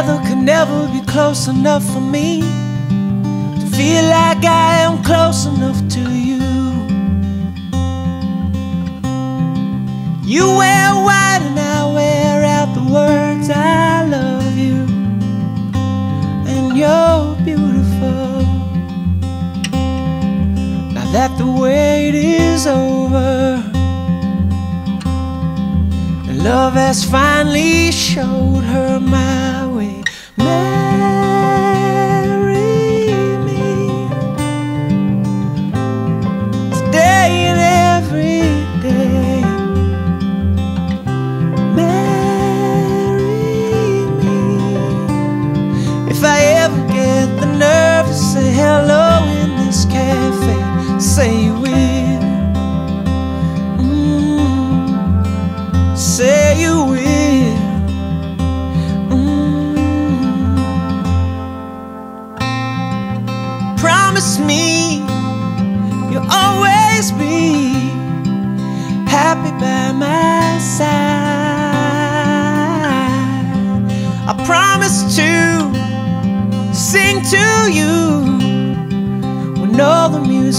Together could never be close enough for me to feel like I am close enough to you. You wear white and I wear love has finally showed her my way.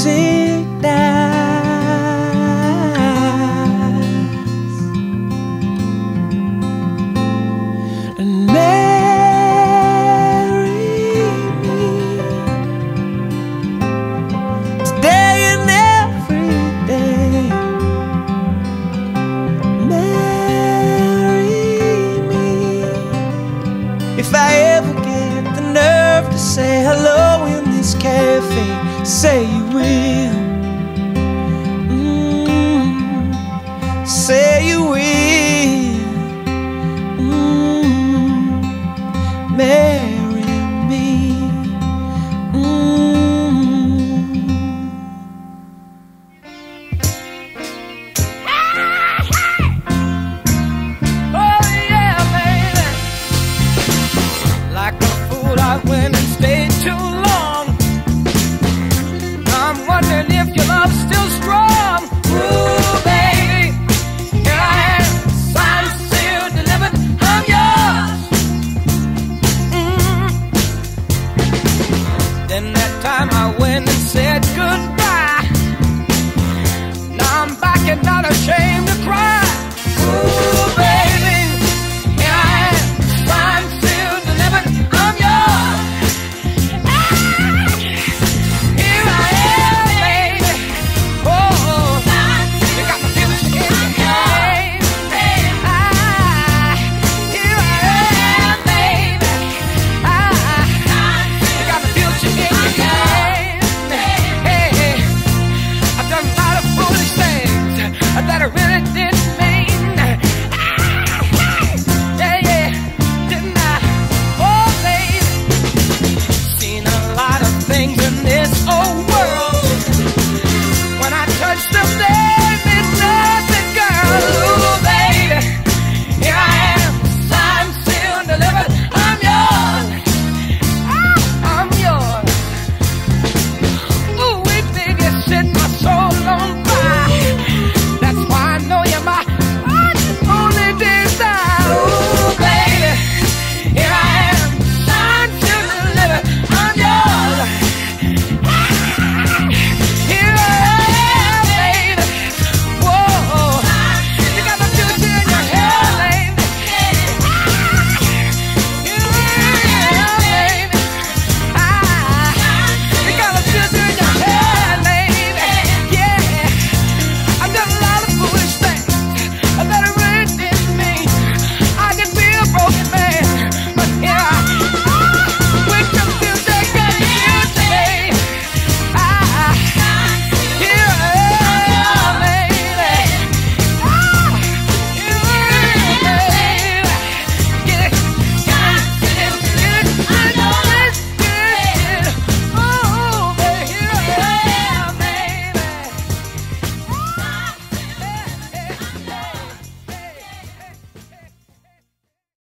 Dies. And marry me today and every day. Marry me if I ever get nerve to say hello in this cafe. Say you will. Mm. Say you will.